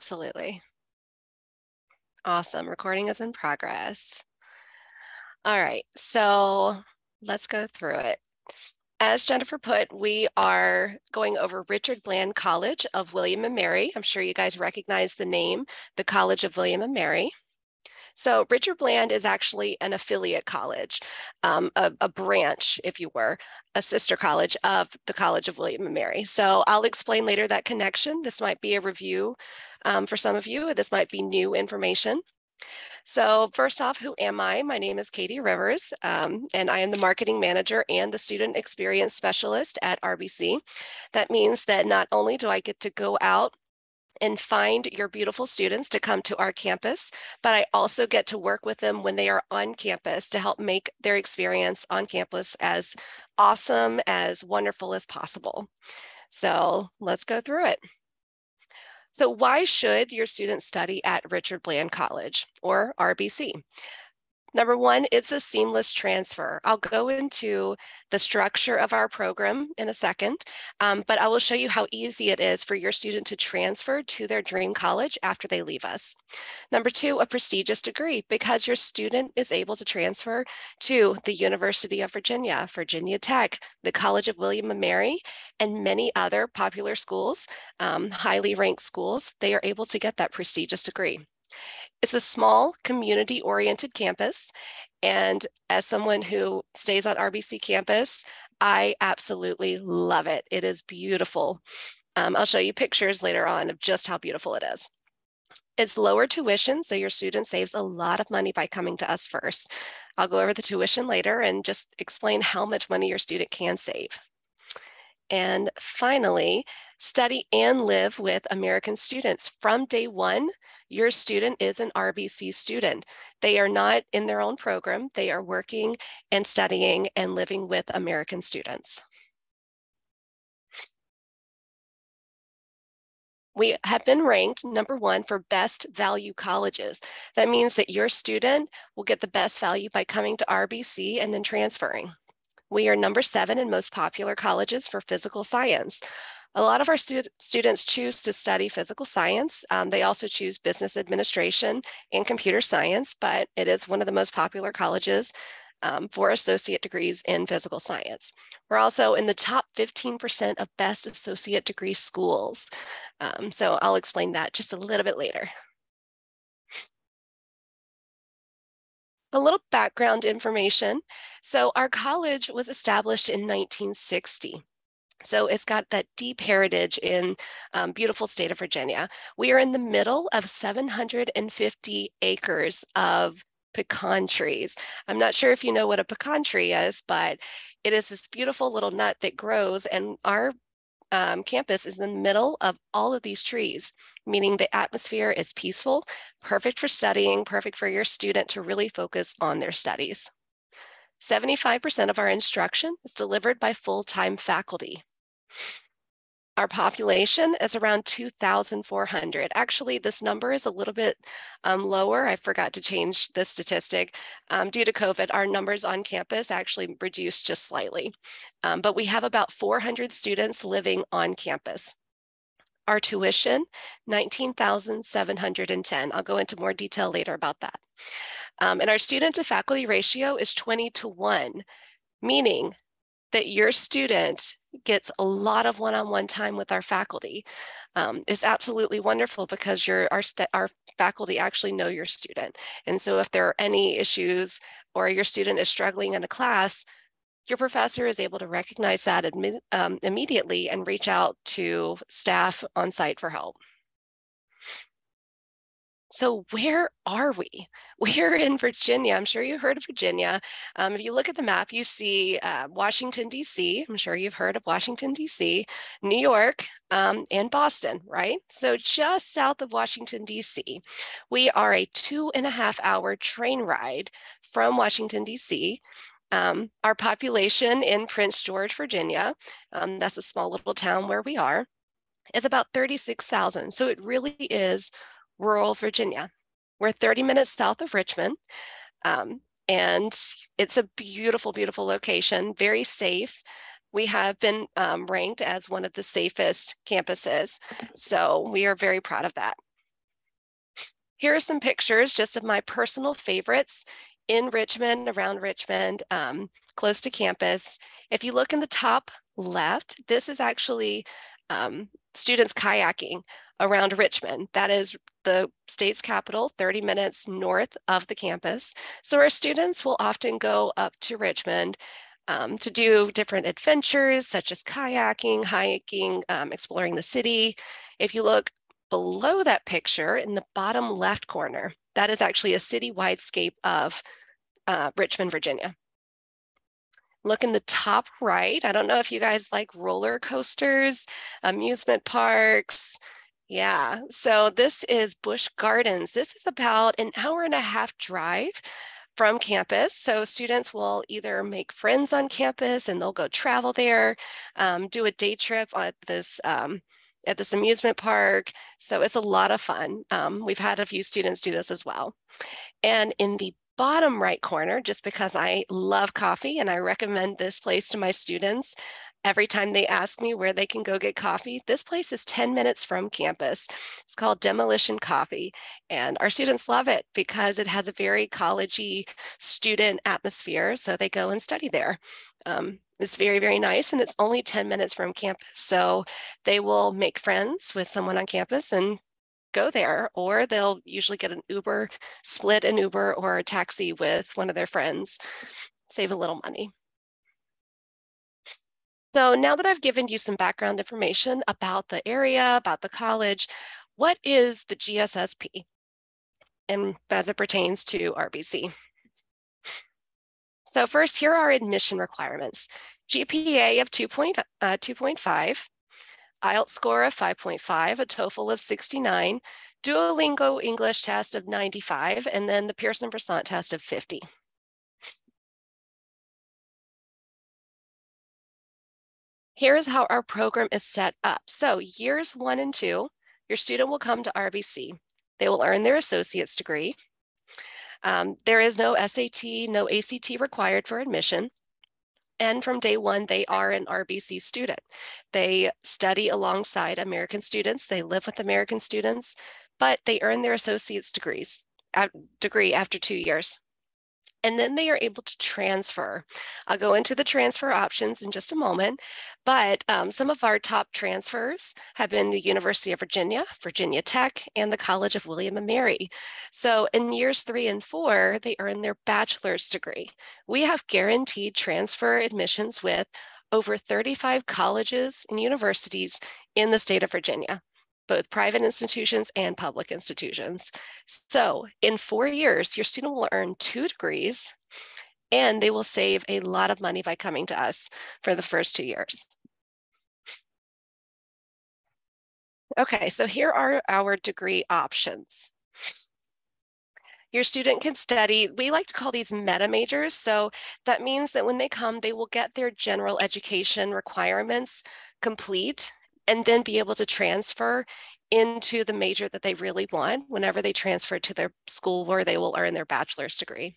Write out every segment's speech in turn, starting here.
Absolutely. Awesome. Recording is in progress. All right, so let's go through it. As Jennifer put, we are going over Richard Bland College of William and Mary. I'm sure you guys recognize the name, the College of William and Mary. So Richard Bland is actually an affiliate college, um, a, a, branch, if you were, a sister college of the College of William and Mary. So I'll explain later that connection. This might be a review um, for some of you. This might be new information. So first off, who am I? My name is Katie Rivers, um, and I am the marketing manager and the student experience specialist at RBC. That means that not only do I get to go out and find your beautiful students to come to our campus, but I also get to work with them when they are on campus to help make their experience on campus as awesome, as wonderful as possible. So let's go through it. So why should your students study at Richard Bland College or RBC? Number one, it's a seamless transfer. I'll go into the structure of our program in a second, um, but I will show you how easy it is for your student to transfer to their dream college after they leave us. Number two, a prestigious degree because your student is able to transfer to the University of Virginia, Virginia Tech, the College of William and Mary, and many other popular schools, um, highly ranked schools. They are able to get that prestigious degree. It's a small community oriented campus. And as someone who stays on RBC campus, I absolutely love it. It is beautiful. Um, I'll show you pictures later on of just how beautiful it is. It's lower tuition, so your student saves a lot of money by coming to us first. I'll go over the tuition later and just explain how much money your student can save. And finally, study and live with American students. From day one, your student is an RBC student. They are not in their own program. They are working and studying and living with American students. we have been ranked number one for best value colleges. That means that your student will get the best value by coming to RBC and then transferring. We are number seven in most popular colleges for physical science. A lot of our stu students choose to study physical science. Um, they also choose business administration and computer science, but it is one of the most popular colleges um, for associate degrees in physical science. We're also in the top 15% of best associate degree schools. Um, so I'll explain that just a little bit later. A little background information. So our college was established in 1960. So it's got that deep heritage in um, beautiful state of Virginia. We are in the middle of 750 acres of pecan trees. I'm not sure if you know what a pecan tree is, but it is this beautiful little nut that grows and our um, campus is in the middle of all of these trees, meaning the atmosphere is peaceful, perfect for studying, perfect for your student to really focus on their studies. 75% of our instruction is delivered by full-time faculty. Our population is around 2,400. Actually, this number is a little bit um, lower. I forgot to change the statistic. Um, due to COVID, our numbers on campus actually reduced just slightly. Um, but we have about 400 students living on campus. Our tuition, 19,710. I'll go into more detail later about that. Um, and our student to faculty ratio is 20 to 1, meaning that your student gets a lot of one-on-one time with our faculty um, is absolutely wonderful because your our, our faculty actually know your student. And so if there are any issues or your student is struggling in a class, your professor is able to recognize that um, immediately and reach out to staff on site for help. So where are we? We're in Virginia. I'm sure you've heard of Virginia. Um, if you look at the map, you see uh, Washington, D.C. I'm sure you've heard of Washington, D.C., New York, um, and Boston, right? So just south of Washington, D.C. We are a two and a half hour train ride from Washington, D.C. Um, our population in Prince George, Virginia, um, that's a small little town where we are, is about 36,000. So it really is rural Virginia. We're 30 minutes south of Richmond. Um, and it's a beautiful, beautiful location, very safe. We have been um, ranked as one of the safest campuses. So we are very proud of that. Here are some pictures just of my personal favorites in Richmond, around Richmond, um, close to campus. If you look in the top left, this is actually um, students kayaking around Richmond. That is the state's capital, 30 minutes north of the campus. So our students will often go up to Richmond um, to do different adventures such as kayaking, hiking, um, exploring the city. If you look below that picture in the bottom left corner, that is actually a citywide scape of uh, Richmond, Virginia. Look in the top right. I don't know if you guys like roller coasters, amusement parks. Yeah, so this is Busch Gardens. This is about an hour and a half drive from campus. So students will either make friends on campus and they'll go travel there, um, do a day trip at this um, at this amusement park. So it's a lot of fun. Um, we've had a few students do this as well. And in the bottom right corner, just because I love coffee and I recommend this place to my students, every time they ask me where they can go get coffee. This place is 10 minutes from campus. It's called Demolition Coffee. And our students love it because it has a very collegey student atmosphere. So they go and study there. Um, it's very, very nice. And it's only 10 minutes from campus. So they will make friends with someone on campus and go there, or they'll usually get an Uber, split an Uber or a taxi with one of their friends, save a little money. So now that I've given you some background information about the area, about the college, what is the GSSP? And as it pertains to RBC. So first, here are admission requirements. GPA of 2.5, uh, 2.5, IELTS score of 5.5, a TOEFL of 69, Duolingo English test of 95, and then the Pearson Versant test of 50. Here is how our program is set up. So years one and two, your student will come to RBC. They will earn their associate's degree. Um, there is no SAT, no ACT required for admission. And from day one, they are an RBC student. They study alongside American students. They live with American students, but they earn their associate's degrees, degree after two years and then they are able to transfer. I'll go into the transfer options in just a moment, but um, some of our top transfers have been the University of Virginia, Virginia Tech, and the College of William and Mary. So in years three and four, they earn their bachelor's degree. We have guaranteed transfer admissions with over 35 colleges and universities in the state of Virginia both private institutions and public institutions. So in four years, your student will earn two degrees and they will save a lot of money by coming to us for the first two years. Okay, so here are our degree options. Your student can study, we like to call these meta majors. So that means that when they come, they will get their general education requirements complete and then be able to transfer into the major that they really want whenever they transfer to their school where they will earn their bachelor's degree.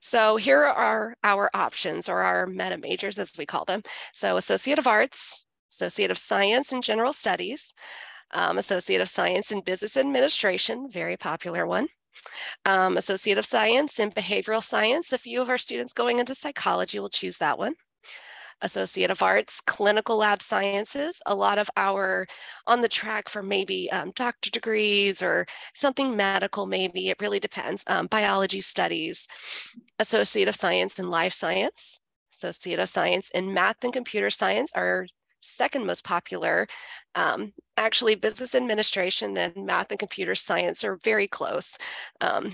So here are our options or our meta majors as we call them. So Associate of Arts, Associate of Science and General Studies, um, Associate of Science in Business Administration, very popular one. Um, Associate of Science in Behavioral Science. A few of our students going into psychology will choose that one. Associate of Arts, Clinical Lab Sciences, a lot of our on the track for maybe um, doctor degrees or something medical, maybe, it really depends. Um, biology studies, Associate of Science in Life Science, Associate of Science in Math and Computer Science are second most popular. Um, actually, business administration and math and computer science are very close. Um,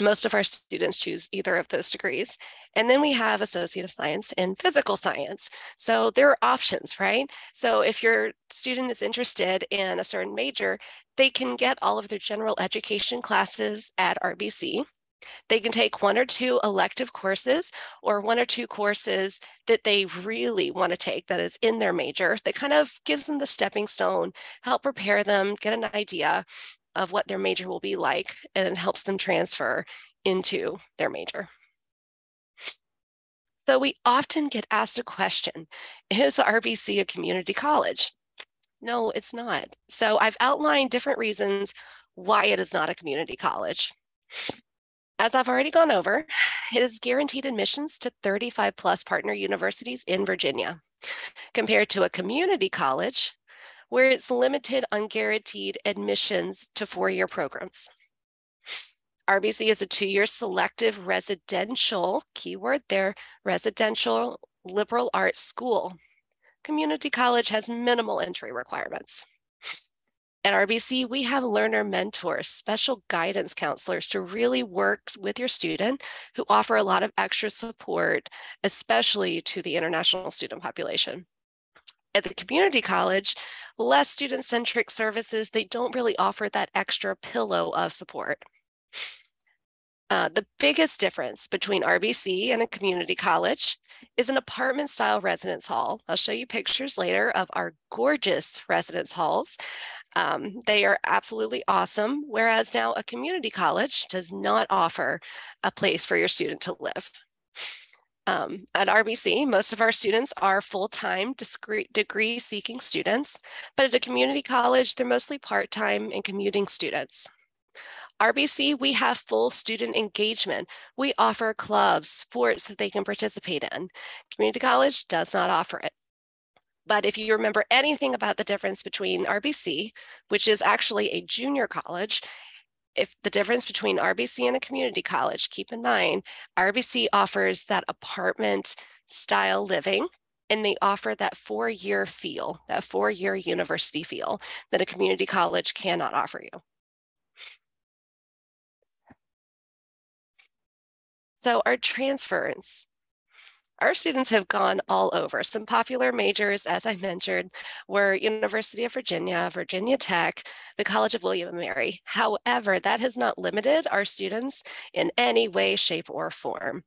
most of our students choose either of those degrees. And then we have Associate of Science in Physical Science. So there are options, right? So if your student is interested in a certain major, they can get all of their general education classes at RBC. They can take one or two elective courses or one or two courses that they really want to take that is in their major that kind of gives them the stepping stone, help prepare them, get an idea of what their major will be like and helps them transfer into their major. So we often get asked a question, is RBC a community college? No, it's not. So I've outlined different reasons why it is not a community college. As I've already gone over, it is guaranteed admissions to 35 plus partner universities in Virginia, compared to a community college where it's limited on guaranteed admissions to four-year programs. RBC is a two-year selective residential, keyword there, residential liberal arts school. Community college has minimal entry requirements. At RBC, we have learner mentors, special guidance counselors to really work with your student who offer a lot of extra support, especially to the international student population. At the community college, less student-centric services, they don't really offer that extra pillow of support. Uh, the biggest difference between RBC and a community college is an apartment style residence hall. I'll show you pictures later of our gorgeous residence halls. Um, they are absolutely awesome, whereas now a community college does not offer a place for your student to live. Um, at RBC, most of our students are full-time degree seeking students, but at a community college, they're mostly part-time and commuting students. RBC, we have full student engagement. We offer clubs, sports that they can participate in. Community college does not offer it. But if you remember anything about the difference between RBC, which is actually a junior college, if the difference between RBC and a community college, keep in mind, RBC offers that apartment style living and they offer that four-year feel, that four-year university feel that a community college cannot offer you. So our transference, our students have gone all over. Some popular majors, as I mentioned, were University of Virginia, Virginia Tech, the College of William and Mary. However, that has not limited our students in any way, shape, or form.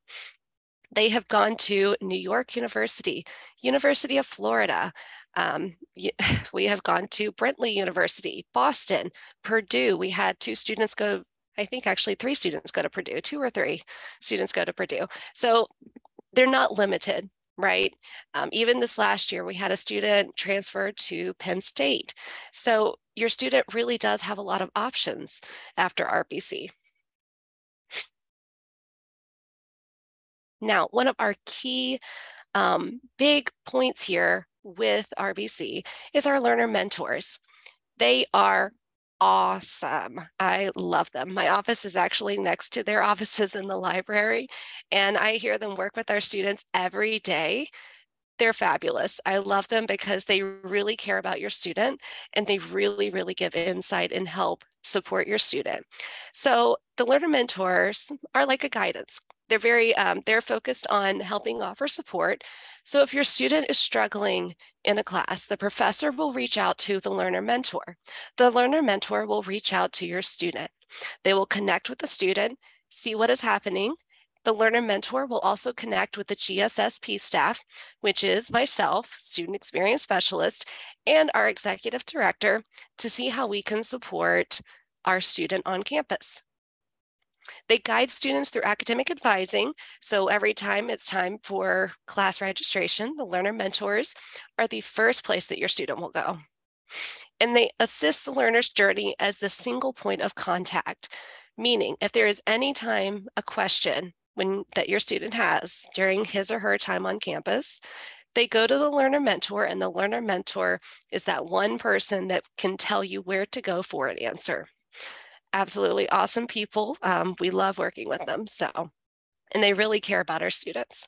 They have gone to New York University, University of Florida. Um, we have gone to Bentley University, Boston, Purdue. We had two students go I think actually three students go to Purdue, two or three students go to Purdue. So they're not limited, right? Um, even this last year, we had a student transfer to Penn State. So your student really does have a lot of options after RBC. Now, one of our key um, big points here with RBC is our learner mentors. They are awesome. I love them. My office is actually next to their offices in the library, and I hear them work with our students every day. They're fabulous. I love them because they really care about your student and they really, really give insight and help support your student. So the learner mentors are like a guidance they're very, um, they're focused on helping offer support. So if your student is struggling in a class, the professor will reach out to the learner mentor. The learner mentor will reach out to your student. They will connect with the student, see what is happening. The learner mentor will also connect with the GSSP staff, which is myself, student experience specialist, and our executive director to see how we can support our student on campus. They guide students through academic advising. So every time it's time for class registration, the learner mentors are the first place that your student will go. And they assist the learner's journey as the single point of contact, meaning if there is any time a question when that your student has during his or her time on campus, they go to the learner mentor and the learner mentor is that one person that can tell you where to go for an answer absolutely awesome people. Um, we love working with them. So, and they really care about our students.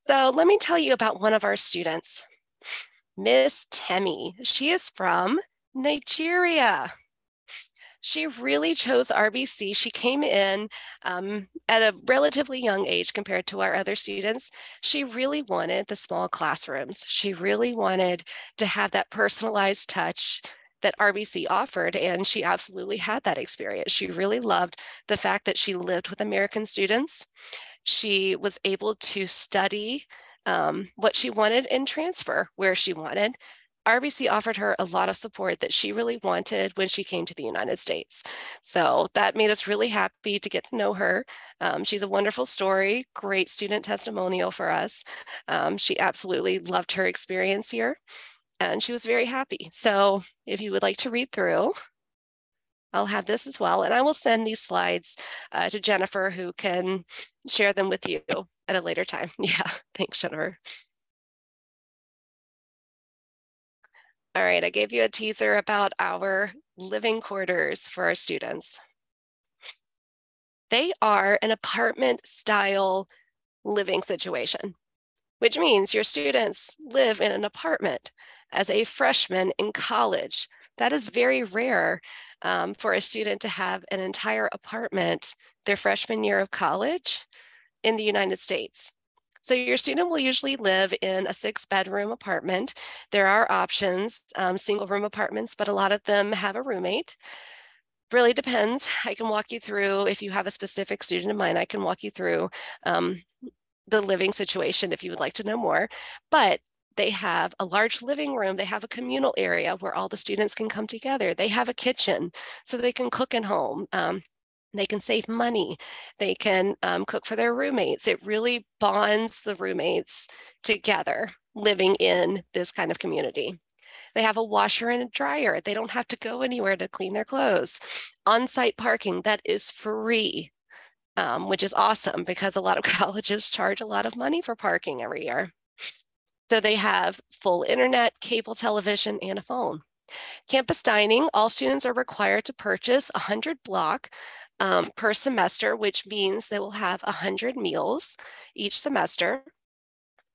So let me tell you about one of our students, Miss Temi. She is from Nigeria. She really chose RBC. She came in um, at a relatively young age compared to our other students. She really wanted the small classrooms. She really wanted to have that personalized touch that RBC offered. And she absolutely had that experience. She really loved the fact that she lived with American students. She was able to study um, what she wanted and transfer where she wanted. RBC offered her a lot of support that she really wanted when she came to the United States. So that made us really happy to get to know her. Um, she's a wonderful story, great student testimonial for us. Um, she absolutely loved her experience here. and she was very happy. So if you would like to read through, I'll have this as well. And I will send these slides uh, to Jennifer who can share them with you at a later time. Yeah, thanks, Jennifer. All right, I gave you a teaser about our living quarters for our students. They are an apartment style living situation, which means your students live in an apartment as a freshman in college. That is very rare um, for a student to have an entire apartment their freshman year of college in the United States. So your student will usually live in a six bedroom apartment. There are options, um, single room apartments, but a lot of them have a roommate. Really depends. I can walk you through, if you have a specific student in mind, I can walk you through um, the living situation if you would like to know more. But they have a large living room. They have a communal area where all the students can come together. They have a kitchen so they can cook at home. Um, they can save money. They can um, cook for their roommates. It really bonds the roommates together living in this kind of community. They have a washer and a dryer. They don't have to go anywhere to clean their clothes. On-site parking that is free, um, which is awesome because a lot of colleges charge a lot of money for parking every year. So they have full internet, cable television, and a phone. Campus dining, all students are required to purchase 100 block um, per semester, which means they will have 100 meals each semester.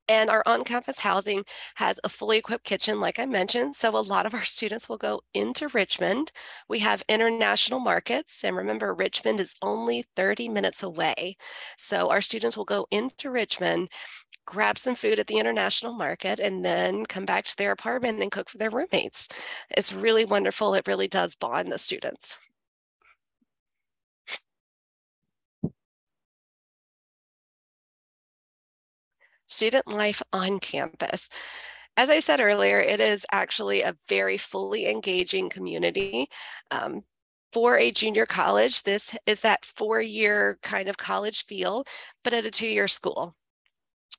And our on-campus housing has a fully equipped kitchen, like I mentioned. So a lot of our students will go into Richmond. We have international markets. And remember, Richmond is only 30 minutes away. So our students will go into Richmond, grab some food at the international market, and then come back to their apartment and cook for their roommates. It's really wonderful. It really does bond the students. student life on campus. As I said earlier, it is actually a very fully engaging community. Um, for a junior college, this is that four-year kind of college feel, but at a two-year school.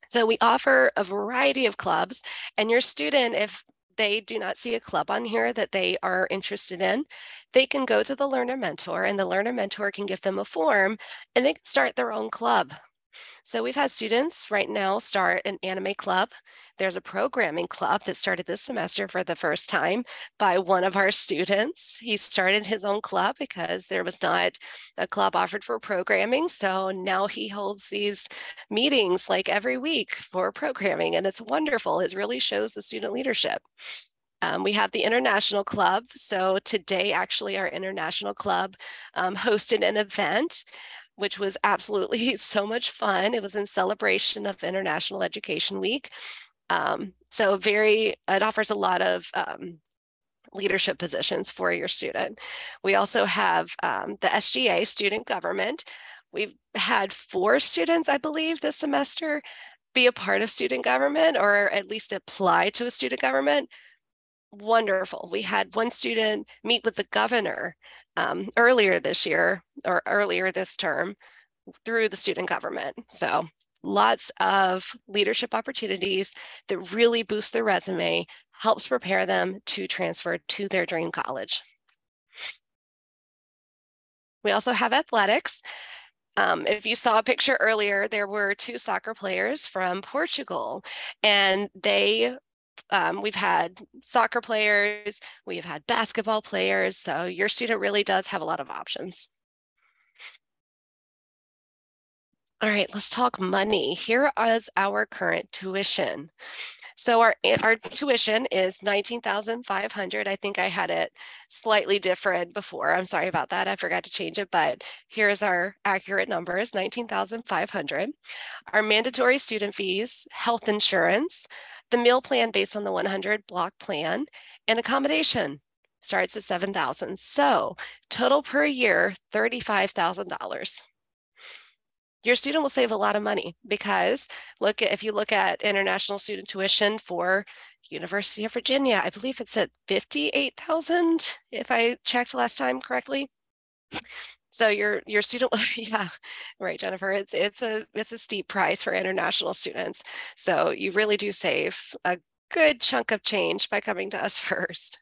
So we offer a variety of clubs and your student, if they do not see a club on here that they are interested in, they can go to the learner mentor and the learner mentor can give them a form and they can start their own club. So we've had students right now start an anime club. There's a programming club that started this semester for the first time by one of our students. He started his own club because there was not a club offered for programming. So now he holds these meetings like every week for programming and it's wonderful. It really shows the student leadership. Um, we have the International Club. So today, actually, our International Club um, hosted an event which was absolutely so much fun. It was in celebration of International Education Week. Um, so very, it offers a lot of um, leadership positions for your student. We also have um, the SGA, student government. We've had four students, I believe, this semester be a part of student government or at least apply to a student government wonderful. We had one student meet with the governor um, earlier this year or earlier this term through the student government. So lots of leadership opportunities that really boost their resume, helps prepare them to transfer to their dream college. We also have athletics. Um, if you saw a picture earlier, there were two soccer players from Portugal, and they um, we've had soccer players, we've had basketball players. So your student really does have a lot of options. All right, let's talk money. Here is our current tuition. So our, our tuition is 19,500. I think I had it slightly different before. I'm sorry about that. I forgot to change it, but here's our accurate numbers, 19,500. Our mandatory student fees, health insurance, the meal plan based on the 100 block plan and accommodation starts at 7,000. So total per year, $35,000. Your student will save a lot of money because look at, if you look at international student tuition for University of Virginia, I believe it's at 58,000 if I checked last time correctly. So your your student, yeah, right, Jennifer. It's it's a it's a steep price for international students. So you really do save a good chunk of change by coming to us first.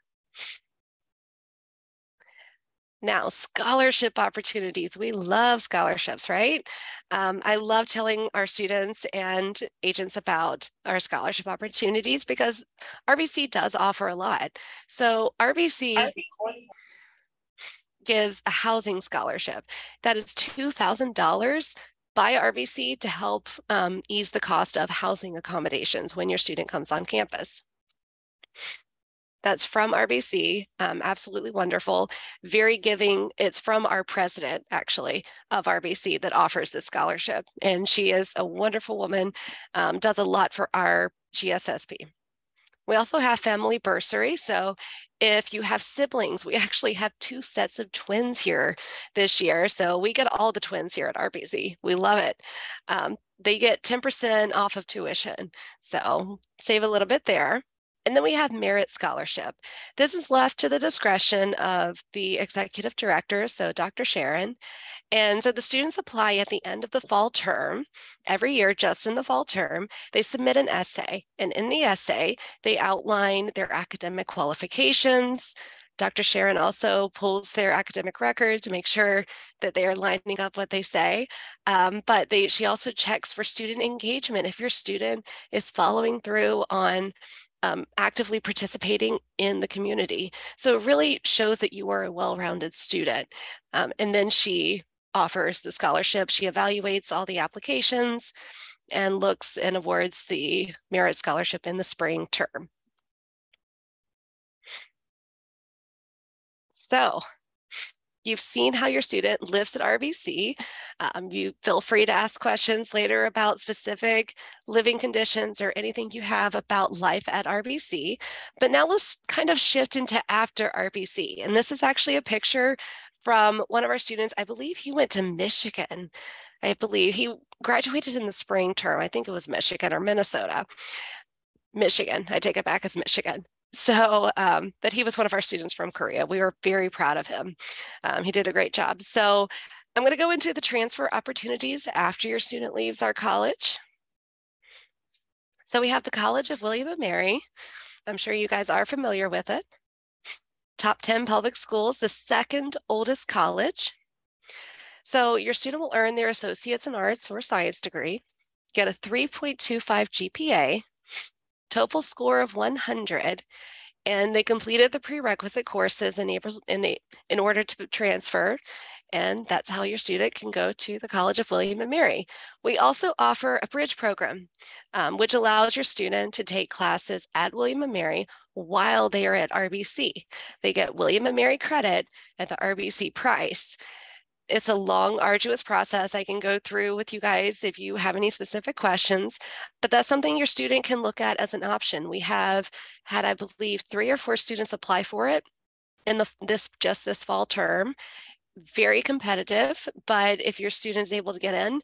Now, scholarship opportunities. We love scholarships, right? Um, I love telling our students and agents about our scholarship opportunities because RBC does offer a lot. So RBC, RBC. Gives a housing scholarship that is $2,000 by RBC to help um, ease the cost of housing accommodations when your student comes on campus. That's from RBC, um, absolutely wonderful, very giving. It's from our president, actually, of RBC that offers this scholarship. And she is a wonderful woman, um, does a lot for our GSSP. We also have family bursary. So if you have siblings, we actually have two sets of twins here this year. So we get all the twins here at RBC. We love it. Um, they get 10% off of tuition. So save a little bit there. And then we have merit scholarship. This is left to the discretion of the executive director, so Dr. Sharon. And so the students apply at the end of the fall term. Every year, just in the fall term, they submit an essay. And in the essay, they outline their academic qualifications. Dr. Sharon also pulls their academic record to make sure that they are lining up what they say. Um, but they, she also checks for student engagement. If your student is following through on um, actively participating in the community. So it really shows that you are a well-rounded student. Um, and then she offers the scholarship. She evaluates all the applications and looks and awards the merit scholarship in the spring term. So You've seen how your student lives at RBC. Um, you feel free to ask questions later about specific living conditions or anything you have about life at RBC. But now let's kind of shift into after RBC. And this is actually a picture from one of our students. I believe he went to Michigan. I believe he graduated in the spring term. I think it was Michigan or Minnesota. Michigan. I take it back as Michigan. So, um, but he was one of our students from Korea. We were very proud of him. Um, he did a great job. So I'm going to go into the transfer opportunities after your student leaves our college. So we have the College of William and Mary. I'm sure you guys are familiar with it. Top 10 public schools, the second oldest college. So your student will earn their Associates in Arts or Science degree, get a 3.25 GPA, TOEFL score of 100, and they completed the prerequisite courses in, in, in order to transfer. And that's how your student can go to the College of William and Mary. We also offer a bridge program, um, which allows your student to take classes at William and Mary while they are at RBC. They get William and Mary credit at the RBC price it's a long, arduous process I can go through with you guys if you have any specific questions, but that's something your student can look at as an option. We have had, I believe, three or four students apply for it in the this just this fall term. Very competitive, but if your student is able to get in,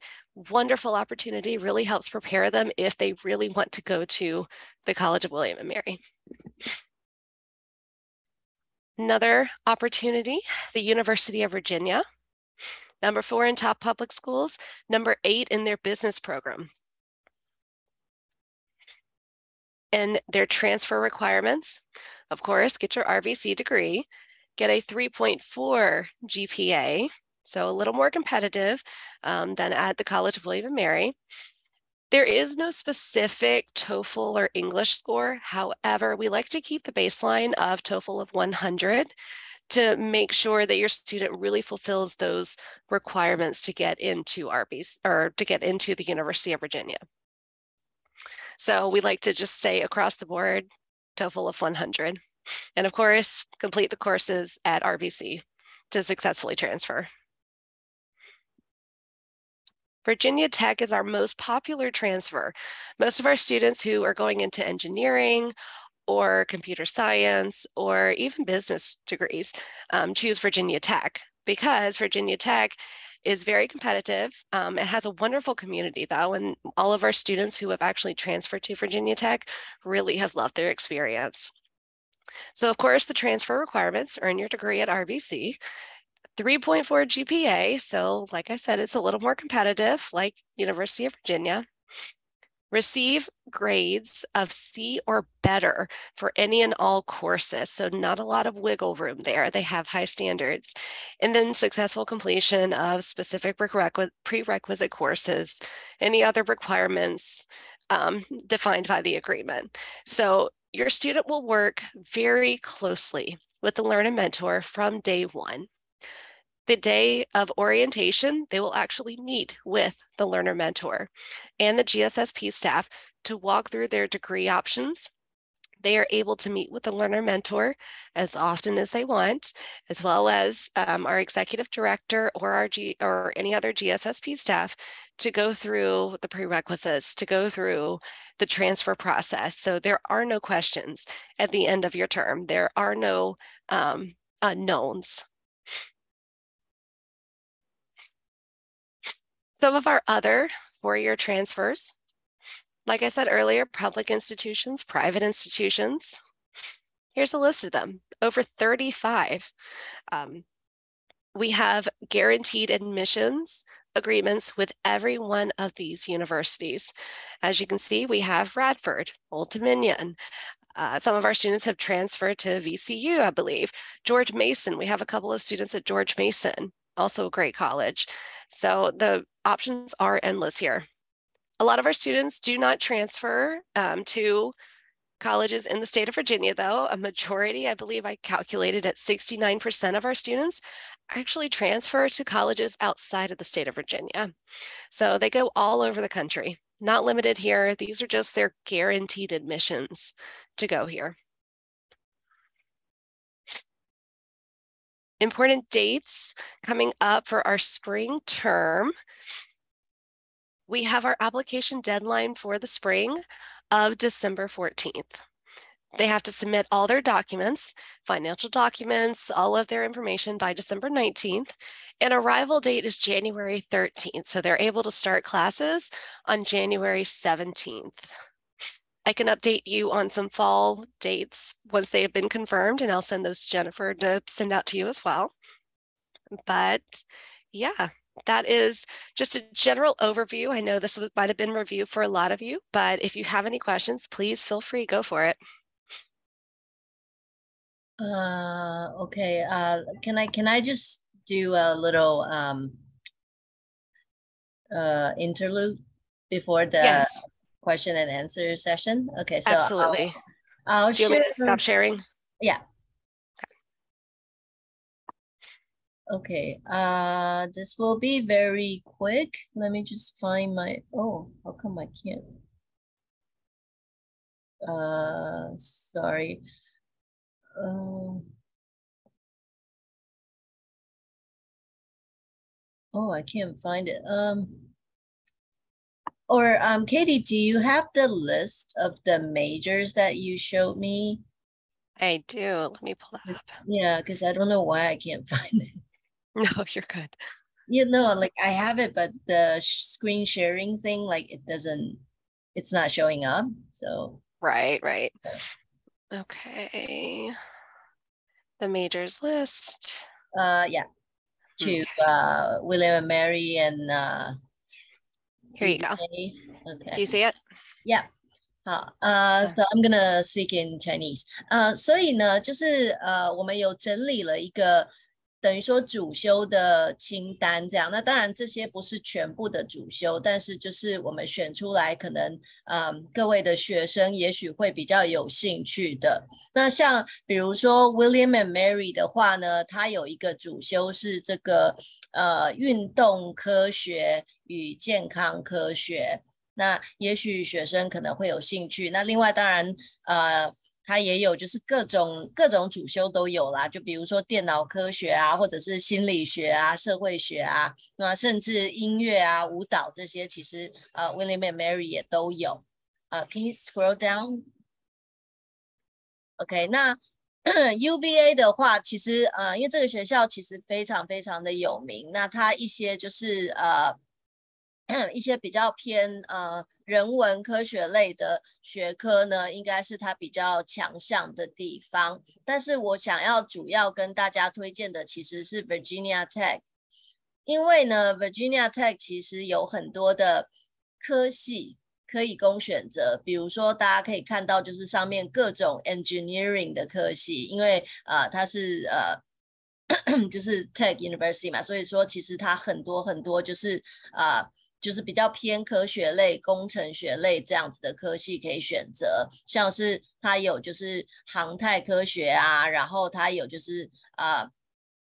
wonderful opportunity, really helps prepare them if they really want to go to the College of William and Mary. Another opportunity, the University of Virginia number four in top public schools, number eight in their business program. And their transfer requirements, of course, get your RBC degree, get a 3.4 GPA, so a little more competitive um, than at the College of William and Mary. There is no specific TOEFL or English score. However, we like to keep the baseline of TOEFL of 100 to make sure that your student really fulfills those requirements to get into RBs or to get into the University of Virginia. So we like to just say across the board, TOEFL of 100. And of course, complete the courses at RBC to successfully transfer. Virginia Tech is our most popular transfer. Most of our students who are going into engineering or computer science or even business degrees um, choose Virginia Tech because Virginia Tech is very competitive. Um, it has a wonderful community though, and all of our students who have actually transferred to Virginia Tech really have loved their experience. So of course, the transfer requirements, earn your degree at RBC, 3.4 GPA. So like I said, it's a little more competitive like University of Virginia. Receive grades of C or better for any and all courses. So not a lot of wiggle room there. They have high standards. And then successful completion of specific prerequisite courses, any other requirements um, defined by the agreement. So your student will work very closely with the Learner Mentor from day one. The day of orientation, they will actually meet with the learner mentor and the GSSP staff to walk through their degree options. They are able to meet with the learner mentor as often as they want, as well as um, our executive director or our G or any other GSSP staff to go through the prerequisites, to go through the transfer process. So there are no questions at the end of your term. There are no um, unknowns. Some of our other four-year transfers, like I said earlier, public institutions, private institutions. Here's a list of them, over 35. Um, we have guaranteed admissions agreements with every one of these universities. As you can see, we have Radford, Old Dominion. Uh, some of our students have transferred to VCU, I believe. George Mason, we have a couple of students at George Mason also a great college. So the options are endless here. A lot of our students do not transfer um, to colleges in the state of Virginia, though. A majority, I believe I calculated at 69% of our students actually transfer to colleges outside of the state of Virginia. So they go all over the country, not limited here. These are just their guaranteed admissions to go here. Important dates coming up for our spring term. We have our application deadline for the spring of December 14th. They have to submit all their documents, financial documents, all of their information by December 19th. And arrival date is January 13th. So they're able to start classes on January 17th. I can update you on some fall dates once they have been confirmed, and I'll send those to Jennifer to send out to you as well. But yeah, that is just a general overview. I know this might have been review for a lot of you, but if you have any questions, please feel free, go for it. Uh, okay. Uh, can I can I just do a little um, uh, interlude before the yes question and answer session? Okay, so absolutely. I'll, I'll Do you share, want me to stop sharing? Yeah. Okay, uh, this will be very quick. Let me just find my, oh, how come I can't? Uh, sorry. Um, oh, I can't find it. Um, or um, Katie, do you have the list of the majors that you showed me? I do. Let me pull that up. Yeah, because I don't know why I can't find it. No, you're good. You know, like I have it, but the screen sharing thing, like it doesn't, it's not showing up. So right, right. Okay. The majors list. Uh, yeah. To okay. uh, William and Mary and uh, here you go. Okay. Do you see it? Yeah. 好，呃、uh,，so I'm gonna speak in Chinese。呃，所以呢，就是呃，我们有整理了一个 等于说主修的清单，这样。那当然这些不是全部的主修，但是就是我们选出来，可能嗯，各位的学生也许会比较有兴趣的。那像比如说 William and Mary 的话呢，它有一个主修是这个呃运动科学与健康科学，那也许学生可能会有兴趣。那另外当然呃。它也有，就是各种各种主修都有啦，就比如说电脑科学啊，或者是心理学啊、社会学啊，那甚至音乐啊、舞蹈这些，其实呃，William and Mary 也都有。呃，Can you scroll down？OK，那 UVA 的话，其实呃，因为这个学校其实非常非常的有名，那它一些就是呃。一些比较偏呃人文科学类的学科呢，应该是它比较强项的地方。但是我想要主要跟大家推荐的其实是 Virginia Tech，因为呢 Virginia Tech 其实有很多的科系可以供选择。比如说，大家可以看到，就是上面各种 engineering 的科系，因为呃，它是呃。就是 Tech University 嘛，所以说其实它很多很多就是啊，就是比较偏科学类、工程学类这样子的科系可以选择，像是它有就是航太科学啊，然后它有就是啊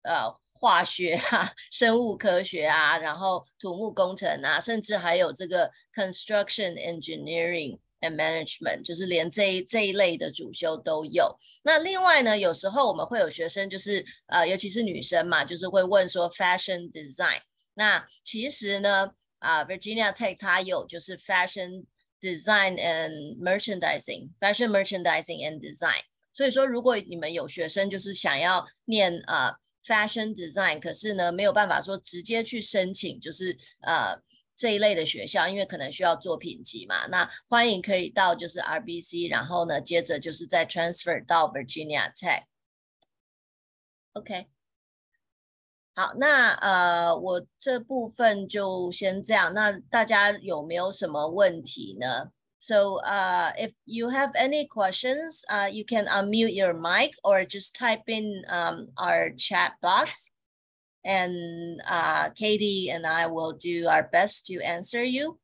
呃化学啊、生物科学啊，然后土木工程啊，甚至还有这个 Construction Engineering。and management 就是连这一这一类的主修都有。那另外呢，有时候我们会有学生，就是呃，尤其是女生嘛，就是会问说 fashion design。那其实呢，啊，Virginia Tech 它有就是 fashion design and merchandising，fashion merchandising and design。所以说，如果你们有学生就是想要念呃 fashion design，可是呢没有办法说直接去申请，就是呃。这一类的学校，因为可能需要作品集嘛，那欢迎可以到就是 RBC，然后呢，接着就是再 transfer 到 Virginia Tech。OK，好，那呃，我这部分就先这样。那大家有没有什么问题呢？So, uh, if you have any questions, uh, you can unmute your mic or just type in um, our chat box and uh, Katie and I will do our best to answer you.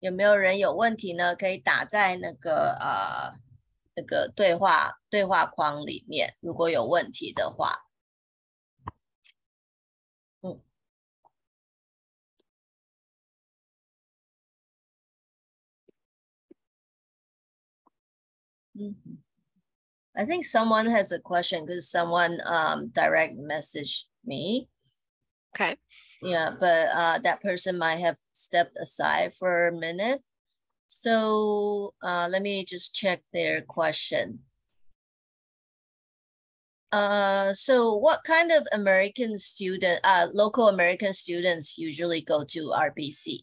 有没有人有问题呢？可以打在那个呃 那个对话对话框里面，如果有问题的话。嗯。嗯。I think someone has a question because someone um, direct messaged me. Okay. Yeah, but uh, that person might have stepped aside for a minute. So uh, let me just check their question. Uh, so what kind of American student, uh, local American students usually go to RBC?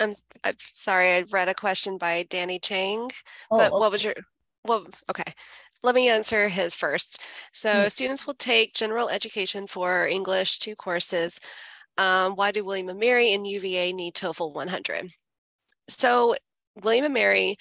I'm, I'm sorry, I read a question by Danny Chang, oh, but okay. what was your well, okay. Let me answer his first. So mm. students will take general education for English two courses. Um, why do William and Mary and UVA need TOEFL 100? So William and Mary,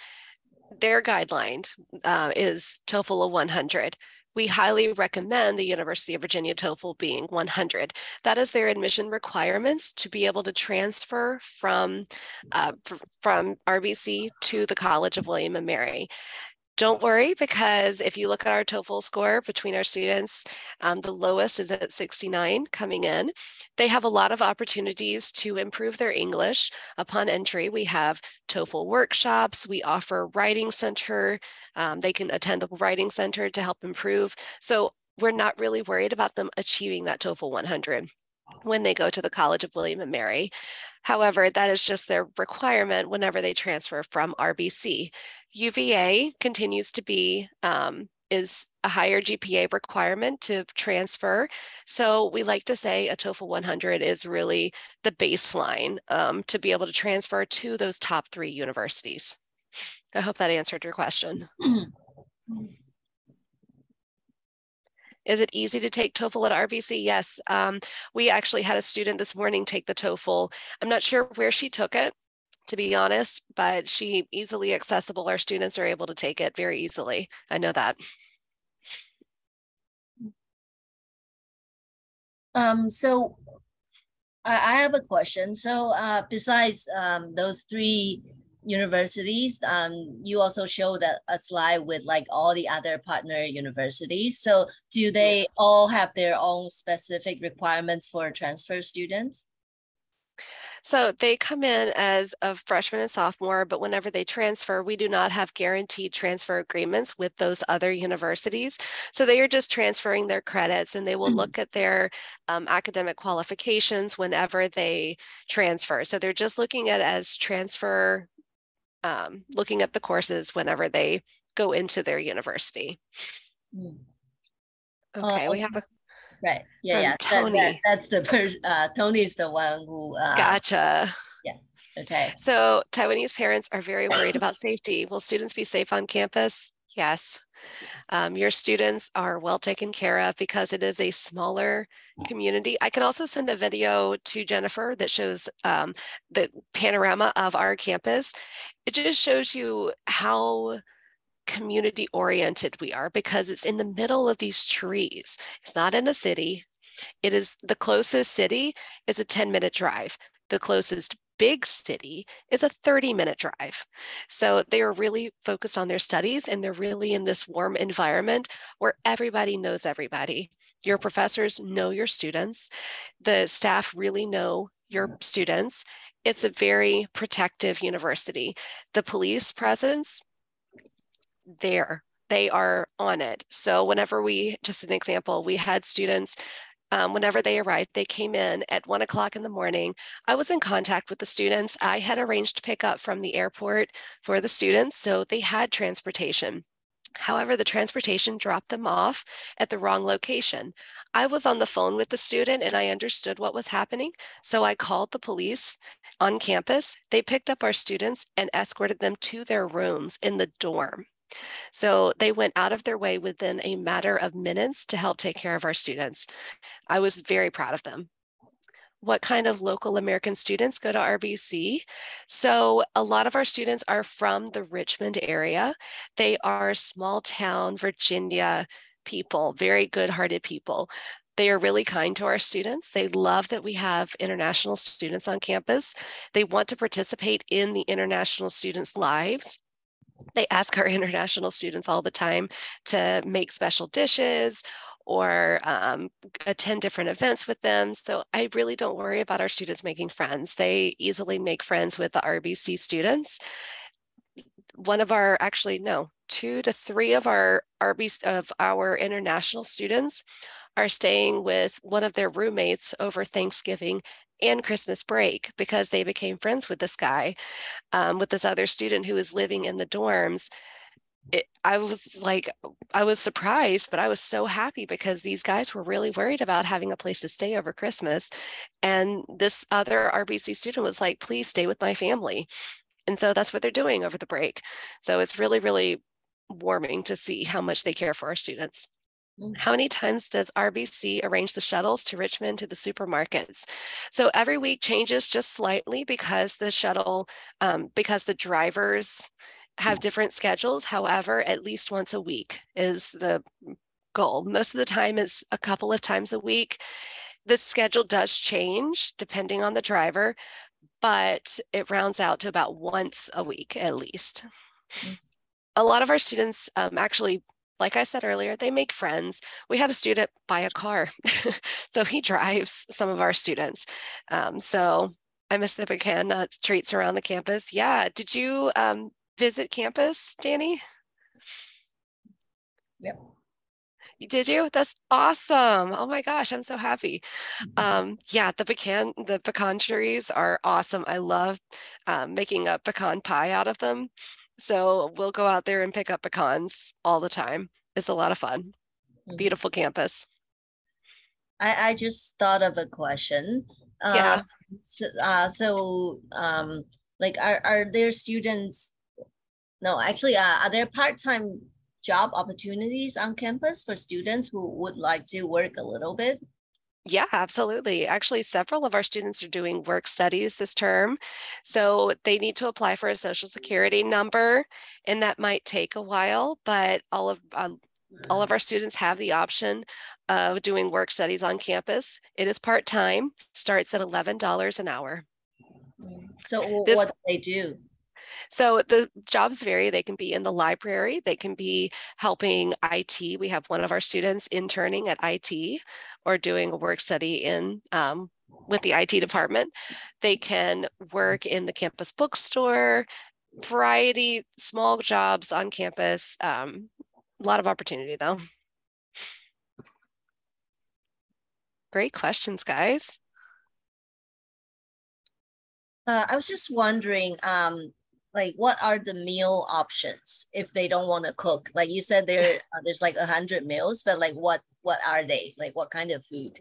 their guideline uh, is TOEFL 100 we highly recommend the University of Virginia TOEFL being 100. That is their admission requirements to be able to transfer from, uh, from RBC to the College of William and Mary. Don't worry, because if you look at our TOEFL score between our students, um, the lowest is at 69 coming in. They have a lot of opportunities to improve their English upon entry. We have TOEFL workshops, we offer writing center, um, they can attend the writing center to help improve. So we're not really worried about them achieving that TOEFL 100 when they go to the College of William and Mary. However, that is just their requirement whenever they transfer from RBC. UVA continues to be um, is a higher GPA requirement to transfer. So we like to say a TOEFL 100 is really the baseline um, to be able to transfer to those top three universities. I hope that answered your question. Is it easy to take TOEFL at RBC? Yes. Um, we actually had a student this morning take the TOEFL. I'm not sure where she took it, to be honest, but she easily accessible. Our students are able to take it very easily. I know that. Um, so I, have a question. So uh, besides um, those three universities, um, you also showed a, a slide with like all the other partner universities. So do they all have their own specific requirements for transfer students? So they come in as a freshman and sophomore, but whenever they transfer, we do not have guaranteed transfer agreements with those other universities. So they are just transferring their credits and they will mm-hmm. look at their um, academic qualifications whenever they transfer. So they're just looking at as transfer, um, looking at the courses whenever they go into their university. Mm. Okay, uh, we have a Right. Yeah, yeah. Tony. That, that, that's the person. Uh, Tony's the one who. Uh, gotcha. Yeah. Okay. So Taiwanese parents are very worried about safety. Will students be safe on campus? Yes. Um, your students are well taken care of because it is a smaller community. I can also send a video to Jennifer that shows um, the panorama of our campus. It just shows you how community oriented we are because it's in the middle of these trees. It's not in a city. It is the closest city is a 10 minute drive. The closest big city is a 30 minute drive. So they are really focused on their studies and they're really in this warm environment where everybody knows everybody. Your professors know your students, the staff really know your students. It's a very protective university. The police presence, there, they are on it. So whenever we, just an example, we had students um, whenever they arrived, they came in at one o'clock in the morning. I was in contact with the students. I had arranged pickup from the airport for the students, so they had transportation. However, the transportation dropped them off at the wrong location. I was on the phone with the student and I understood what was happening. So I called the police on campus. They picked up our students and escorted them to their rooms in the dorm. So they went out of their way within a matter of minutes to help take care of our students. I was very proud of them what kind of local American students go to RBC. So a lot of our students are from the Richmond area. They are small town Virginia people, very good hearted people. They are really kind to our students. They love that we have international students on campus. They want to participate in the international students' lives they ask our international students all the time to make special dishes or um, attend different events with them. So I really don't worry about our students making friends. They easily make friends with the RBC students. One of our, actually, no, two to three of our RBC, of our international students are staying with one of their roommates over Thanksgiving and Christmas break because they became friends with this guy, um, with this other student who was living in the dorms. It, I was like, I was surprised, but I was so happy because these guys were really worried about having a place to stay over Christmas. And this other RBC student was like, please stay with my family. And so that's what they're doing over the break. So it's really, really warming to see how much they care for our students. Mm. How many times does RBC arrange the shuttles to Richmond to the supermarkets? So every week changes just slightly because the shuttle, um, because the drivers have different schedules. However, at least once a week is the goal. Most of the time, it's a couple of times a week. The schedule does change depending on the driver, but it rounds out to about once a week at least. Mm. A lot of our students um, actually like I said earlier, they make friends. We had a student buy a car, so he drives some of our students. Um, so I miss the pecan treats around the campus. Yeah. Did you um, visit campus, Danny? Yep. Did you? That's awesome. Oh my gosh, I'm so happy. Mm-hmm. Um, yeah, the pecan, the pecan trees are awesome. I love um, making a pecan pie out of them. So we'll go out there and pick up pecans all the time. It's a lot of fun. Mm-hmm. Beautiful campus. I, I just thought of a question. Uh, yeah. So, uh, so um, like, are, are there students? No, actually, uh, are there part-time job opportunities on campus for students who would like to work a little bit? Yeah, absolutely. Actually, several of our students are doing work studies this term. So they need to apply for a social security number, and that might take a while, but all of um, all of our students have the option of doing work studies on campus. It is part-time, starts at $11 an hour. So this, what do they do? So the jobs vary. They can be in the library, they can be helping IT. We have one of our students interning at IT or doing a work study in um, with the IT department. They can work in the campus bookstore, variety, small jobs on campus. Um, a lot of opportunity though. Great questions, guys. Uh, I was just wondering, um, like what are the meal options if they don't want to cook like you said there uh, there's like a hundred meals but like what what are they like what kind of food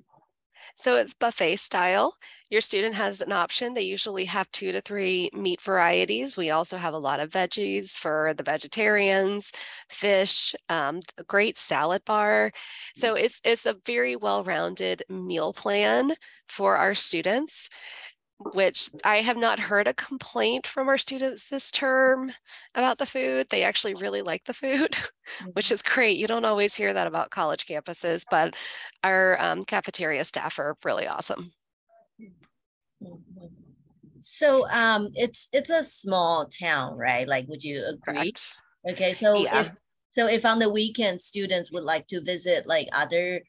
so it's buffet style your student has an option. They usually have two to three meat varieties. We also have a lot of veggies for the vegetarians, fish, um, a great salad bar. So it's, it's a very well-rounded meal plan for our students which I have not heard a complaint from our students this term about the food. They actually really like the food, which mm-hmm. is great. You don't always hear that about college campuses, but our um, cafeteria staff are really awesome. Mm-hmm. So um, it's it's a small town, right? Like, would you agree? Correct. Okay, so yeah. if, so if on the weekend students would like to visit like other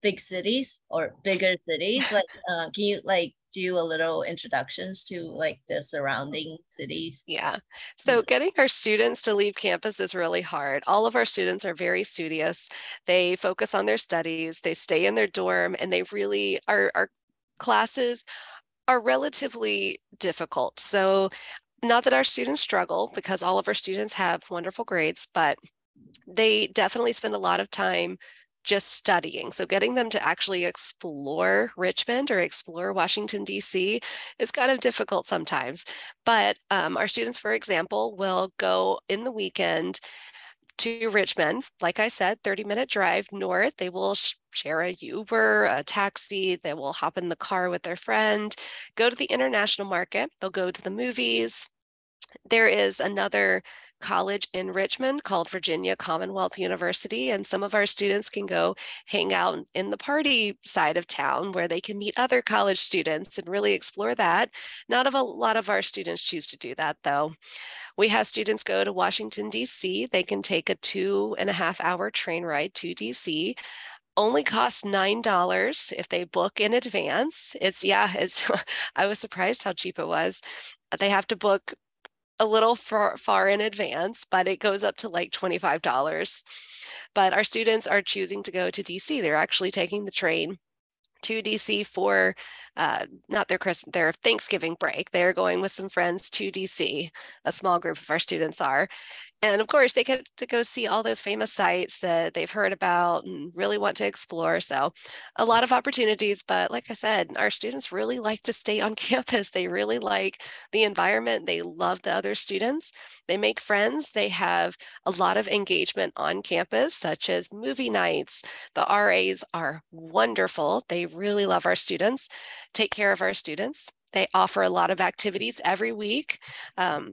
big cities or bigger cities, like uh, can you like do a little introductions to like the surrounding cities? Yeah. So mm. getting our students to leave campus is really hard. All of our students are very studious. They focus on their studies, they stay in their dorm, and they really are our classes are relatively difficult. So not that our students struggle because all of our students have wonderful grades, but they definitely spend a lot of time just studying. So getting them to actually explore Richmond or explore Washington, D.C. is kind of difficult sometimes. But um, our students, for example, will go in the weekend to Richmond. Like I said, 30 minute drive north. They will share a Uber, a taxi. They will hop in the car with their friend, go to the international market. They'll go to the movies. There is another college in Richmond called Virginia Commonwealth University. And some of our students can go hang out in the party side of town where they can meet other college students and really explore that. Not a lot of our students choose to do that though. We have students go to Washington, D.C. They can take a two and a half hour train ride to D.C only costs nine dollars if they book in advance it's yeah it's i was surprised how cheap it was they have to book a little far, far in advance, but it goes up to like $25. But our students are choosing to go to DC. They're actually taking the train to DC for uh, not their Christmas, their Thanksgiving break. They're going with some friends to DC. A small group of our students are, and of course, they get to go see all those famous sites that they've heard about and really want to explore. So, a lot of opportunities. But like I said, our students really like to stay on campus. They really like the environment. They love the other students. They make friends. They have a lot of engagement on campus, such as movie nights. The RAs are wonderful. They really love our students, take care of our students. They offer a lot of activities every week. Um,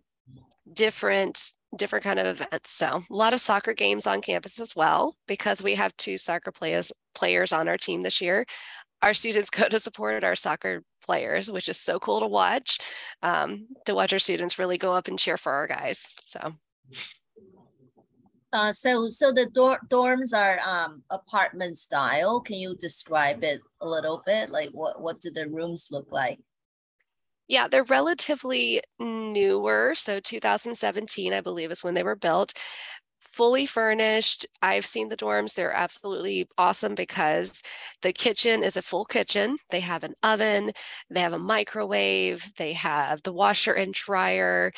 different different kind of events. So a lot of soccer games on campus as well, because we have two soccer players players on our team this year. Our students go to support our soccer players, which is so cool to watch. Um, to watch our students really go up and cheer for our guys. So. Uh, so, so the dor- dorms are um, apartment style. Can you describe it a little bit? Like, what what do the rooms look like? Yeah, they're relatively newer. So 2017, I believe, is when they were built. Fully furnished. I've seen the dorms. They're absolutely awesome because the kitchen is a full kitchen. They have an oven, they have a microwave, they have the washer and dryer.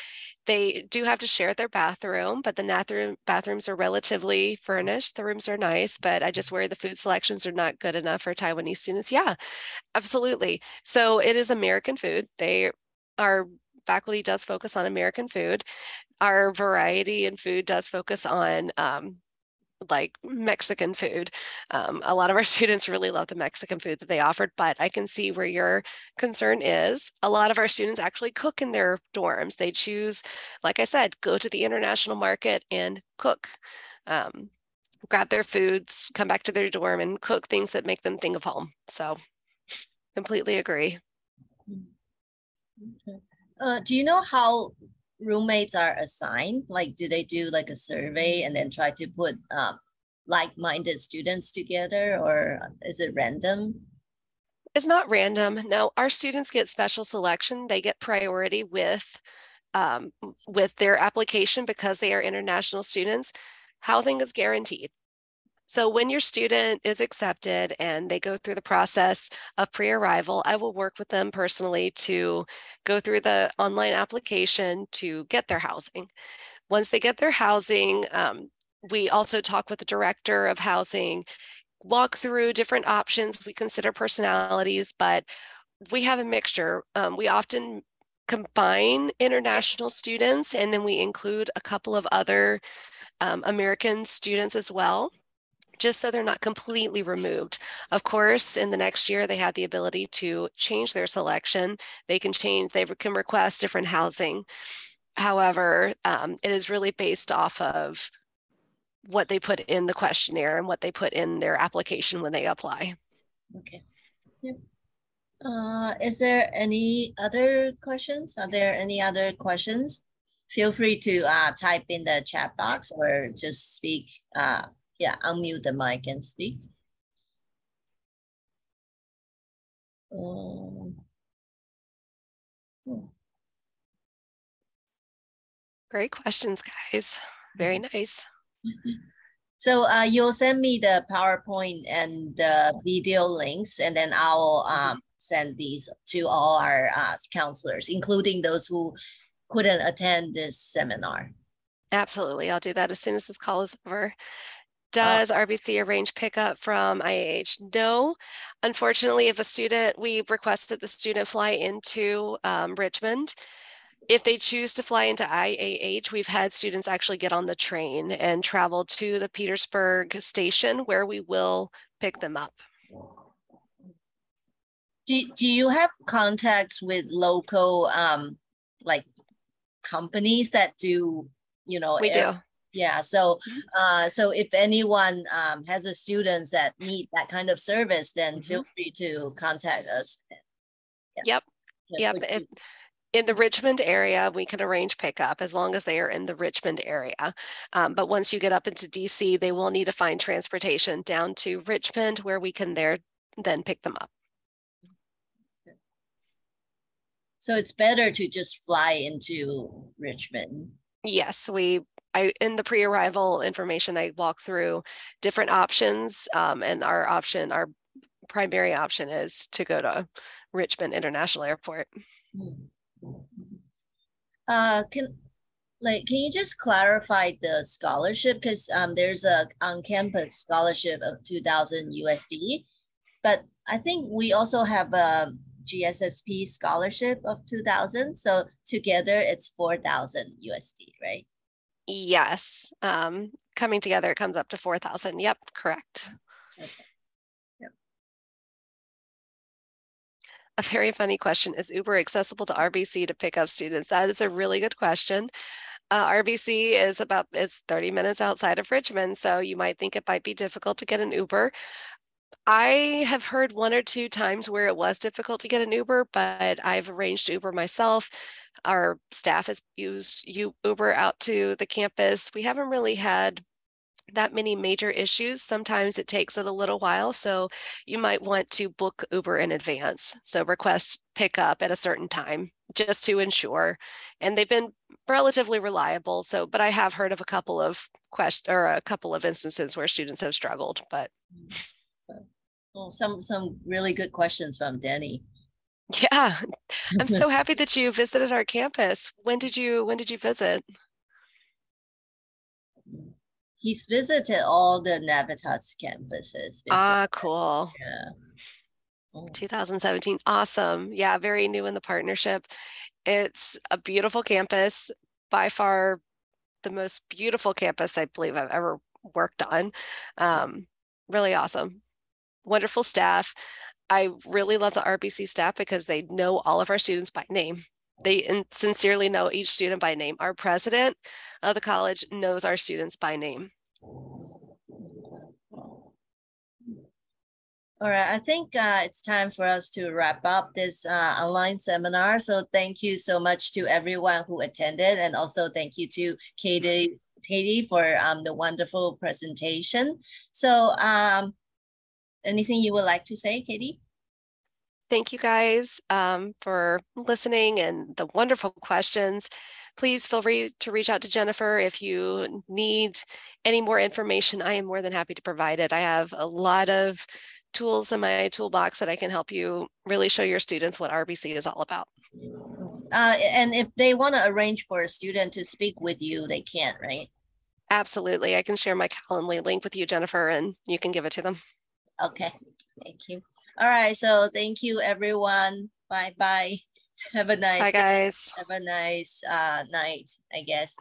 They do have to share their bathroom, but the bathroom bathrooms are relatively furnished. The rooms are nice, but I just worry the food selections are not good enough for Taiwanese students. Yeah, absolutely. So it is American food. They our faculty does focus on American food. Our variety in food does focus on um, like Mexican food. Um, a lot of our students really love the Mexican food that they offered, but I can see where your concern is. A lot of our students actually cook in their dorms. They choose, like I said, go to the international market and cook. Um, grab their foods, come back to their dorm and cook things that make them think of home. So completely agree. Okay. Uh, do you know how roommates are assigned? Like, do they do like a survey and then try to put um, like-minded students together, or is it random? It's not random. No, our students get special selection. They get priority with um, with their application because they are international students. Housing is guaranteed. So when your student is accepted and they go through the process of pre-arrival, I will work with them personally to go through the online application to get their housing. Once they get their housing, um, we also talk with the director of housing, walk through different options. We consider personalities, but we have a mixture. Um, we often combine international students and then we include a couple of other um, American students as well just so they're not completely removed. Of course, in the next year, they have the ability to change their selection. They can change, they can request different housing. However, um, it is really based off of what they put in the questionnaire and what they put in their application when they apply. Okay. Yep. Uh, is there any other questions? Are there any other questions? Feel free to uh, type in the chat box or just speak uh, yeah, unmute the mic and speak. Um, hmm. Great questions, guys. Very mm-hmm. nice. So uh, you'll send me the PowerPoint and the video links, and then I'll mm-hmm. um, send these to all our uh, counselors, including those who couldn't attend this seminar. Absolutely. I'll do that as soon as this call is over. Does RBC arrange pickup from IAH? No. Unfortunately, if a student, we've requested the student fly into um, Richmond. If they choose to fly into IAH, we've had students actually get on the train and travel to the Petersburg station where we will pick them up. Do, do you have contacts with local um, like companies that do, you know, we do yeah. So, mm-hmm. uh, so if anyone um, has a students that need that kind of service, then mm-hmm. feel free to contact us. Yeah. Yep. Yep. If, in the Richmond area, we can arrange pickup as long as they are in the Richmond area. Um, but once you get up into DC, they will need to find transportation down to Richmond where we can there then pick them up. So it's better to just fly into Richmond. Yes, we I in the pre-arrival information, I walk through different options, um, and our option, our primary option is to go to Richmond International Airport. Uh, can like can you just clarify the scholarship because um, there's a on-campus scholarship of 2000 USD, but I think we also have a GSSP scholarship of 2000. So together it's 4000 USD, right? Yes. Um, coming together, it comes up to 4,000. Yep, correct. Okay. Yep. A very funny question. Is Uber accessible to RBC to pick up students? That is a really good question. Uh, RBC is about, it's 30 minutes outside of Richmond, so you might think it might be difficult to get an Uber. I have heard one or two times where it was difficult to get an Uber, but I've arranged Uber myself. Our staff has used Uber out to the campus. We haven't really had that many major issues. Sometimes it takes it a little while. So you might want to book Uber in advance. So request pickup at a certain time just to ensure. And they've been relatively reliable. So, but I have heard of a couple of question or a couple of instances where students have struggled, but mm. well, some some really good questions from Danny. Yeah, I'm so happy that you visited our campus. When did you when did you visit? He's visited all the Navitas campuses. Before. Ah, cool. Yeah. Oh. 2017. Awesome. Yeah, very new in the partnership. It's a beautiful campus, by far the most beautiful campus I believe I've ever worked on. Um, really awesome. Wonderful staff. I really love the RBC staff because they know all of our students by name. They sincerely know each student by name. Our president of the college knows our students by name. All right, I think uh, it's time for us to wrap up this uh, online seminar. So thank you so much to everyone who attended and also thank you to Katie, Katie for um, the wonderful presentation. So um, anything you would like to say, Katie? Thank you guys um, for listening and the wonderful questions. Please feel free to reach out to Jennifer if you need any more information. I am more than happy to provide it. I have a lot of tools in my toolbox that I can help you really show your students what RBC is all about. Uh, and if they want to arrange for a student to speak with you, they can, right? Absolutely. I can share my Calendly link with you, Jennifer, and you can give it to them. Okay, thank you. All right, so thank you everyone. Bye bye. Have a nice Bye guys. Have a nice uh night, I guess.